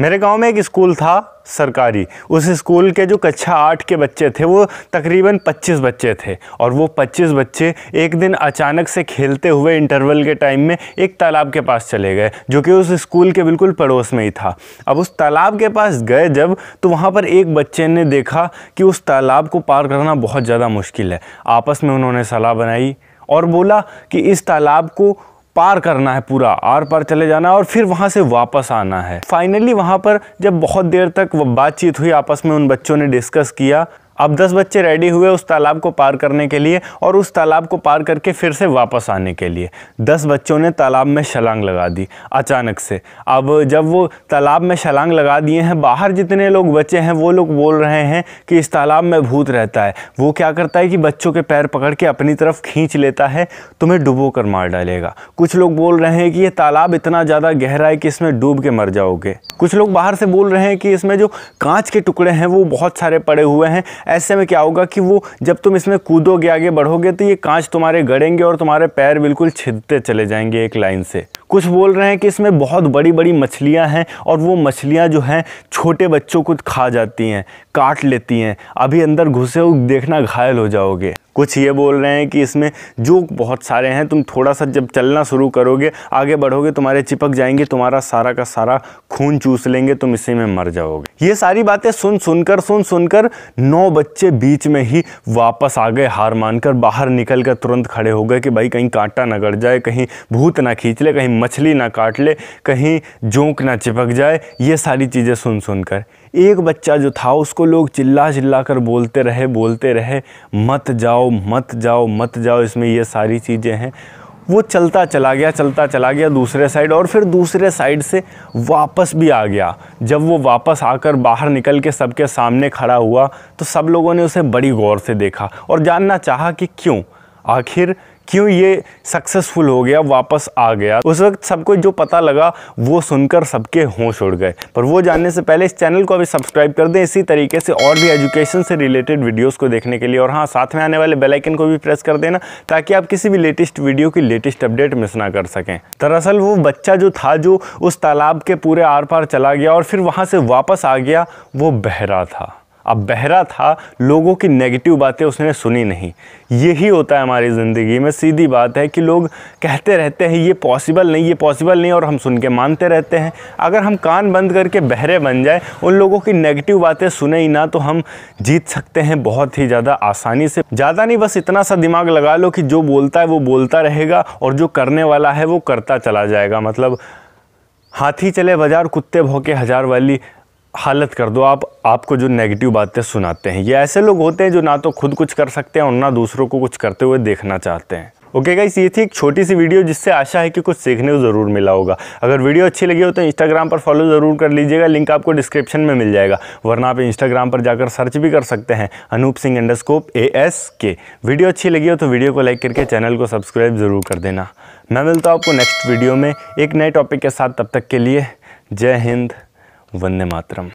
मेरे गाँव में एक स्कूल था सरकारी। उस स्कूल के जो कक्षा आठ के बच्चे थे, वो तकरीबन 25 बच्चे थे और वो 25 बच्चे एक दिन अचानक से खेलते हुए इंटरवल के टाइम में एक तालाब के पास चले गए, जो कि उस स्कूल के बिल्कुल पड़ोस में ही था। अब उस तालाब के पास गए जब तो वहाँ पर एक बच्चे ने देखा कि उस तालाब को पार करना बहुत ज़्यादा मुश्किल है। आपस में उन्होंने सलाह बनाई और बोला कि इस तालाब को पार करना है पूरा, आर पार चले जाना और फिर वहाँ से वापस आना है। फाइनली वहाँ पर जब बहुत देर तक बातचीत हुई, आपस में उन बच्चों ने डिस्कस किया अब दस बच्चे रेडी हुए उस तालाब को पार करने के लिए और उस तालाब को पार करके फिर से वापस आने के लिए। दस बच्चों ने तालाब में छलांग लगा दी अचानक से। अब जब वो तालाब में छलांग लगा दिए हैं, बाहर जितने लोग बच्चे हैं, वो लोग बोल रहे हैं कि इस तालाब में भूत रहता है। वो क्या करता है कि बच्चों के पैर पकड़ के अपनी तरफ़ खींच लेता है, तुम्हें डुबो कर मार डालेगा। कुछ लोग बोल रहे हैं कि ये तालाब इतना ज़्यादा गहरा है कि इसमें डूब के मर जाओगे। कुछ लोग बाहर से बोल रहे हैं कि इसमें जो कांच के टुकड़े हैं, वो बहुत सारे पड़े हुए हैं। ऐसे में क्या होगा कि वो जब तुम इसमें कूदोगे, आगे बढ़ोगे तो ये कांच तुम्हारे गड़ेंगे और तुम्हारे पैर बिल्कुल छिदते चले जाएँगे एक लाइन से। कुछ बोल रहे हैं कि इसमें बहुत बड़ी बड़ी मछलियाँ हैं और वो मछलियाँ जो हैं, छोटे बच्चों को खा जाती हैं, काट लेती हैं। अभी अंदर घुसे हो देखना घायल हो जाओगे। कुछ ये बोल रहे हैं कि इसमें जो बहुत सारे हैं, तुम थोड़ा सा जब चलना शुरू करोगे, आगे बढ़ोगे, तुम्हारे चिपक जाएँगे, तुम्हारा सारा का सारा खून चूस लेंगे, तुम इसी में मर जाओगे। ये सारी बातें सुन सुनकर सुन सुनकर नौ बच्चे बीच में ही वापस आ गए, हार मानकर बाहर निकल कर तुरंत खड़े हो गए कि भाई कहीं कांटा ना गड़ जाए, कहीं भूत ना खींच ले, कहीं मछली ना काट ले, कहीं जोंक ना चिपक जाए, ये सारी चीज़ें सुन सुनकर। एक बच्चा जो था उसको लोग चिल्ला चिल्ला कर बोलते रहे बोलते रहे, मत जाओ मत जाओ मत जाओ, इसमें ये सारी चीज़ें हैं। वो चलता चला गया, चलता चला गया दूसरे साइड और फिर दूसरे साइड से वापस भी आ गया। जब वो वापस आकर बाहर निकल के सबके सामने खड़ा हुआ तो सब लोगों ने उसे बड़ी गौर से देखा और जानना चाहा कि क्यों? आखिर क्यों ये सक्सेसफुल हो गया, वापस आ गया? उस वक्त सबको जो पता लगा, वो सुनकर सबके होश उड़ गए। पर वो जानने से पहले इस चैनल को अभी सब्सक्राइब कर दें। इसी तरीके से और भी एजुकेशन से रिलेटेड वीडियोस को देखने के लिए। और हाँ साथ में आने वाले बेल आइकन को भी प्रेस कर देना, ताकि आप किसी भी लेटेस्ट वीडियो की लेटेस्ट अपडेट मिस ना कर सकें। दरअसल वो बच्चा जो था, जो उस तालाब के पूरे आर पार चला गया और फिर वहाँ से वापस आ गया, वो बहरा था। अब बहरा था, लोगों की नेगेटिव बातें उसने सुनी नहीं। यही होता है हमारी ज़िंदगी में, सीधी बात है कि लोग कहते रहते हैं, ये पॉसिबल नहीं, ये पॉसिबल नहीं, और हम सुन के मानते रहते हैं। अगर हम कान बंद करके बहरे बन जाए, उन लोगों की नेगेटिव बातें सुने ही ना तो हम जीत सकते हैं बहुत ही ज़्यादा आसानी से। ज़्यादा नहीं, बस इतना सा दिमाग लगा लो कि जो बोलता है वो बोलता रहेगा, और जो करने वाला है वो करता चला जाएगा। मतलब हाथी चले बाज़ार, कुत्ते भौके हज़ार वाली हालत कर दो, आप, आपको जो नेगेटिव बातें सुनाते हैं, ये ऐसे लोग होते हैं जो ना तो खुद कुछ कर सकते हैं और ना दूसरों को कुछ करते हुए देखना चाहते हैं। ओके गाइस ये थी एक छोटी सी वीडियो जिससे आशा है कि कुछ सीखने को ज़रूर मिला होगा। अगर वीडियो अच्छी लगी हो तो इंस्टाग्राम पर फॉलो ज़रूर कर लीजिएगा लिंक आपको डिस्क्रिप्शन में मिल जाएगा। वरना आप इंस्टाग्राम पर जाकर सर्च भी कर सकते हैं Anoop Singh underscore A S के वीडियो अच्छी लगी हो तो वीडियो को लाइक करके चैनल को सब्सक्राइब ज़रूर कर देना। मैं मिलता हूँ आपको नेक्स्ट वीडियो में एक नए टॉपिक के साथ, तब तक के लिए जय हिंद। винним атером.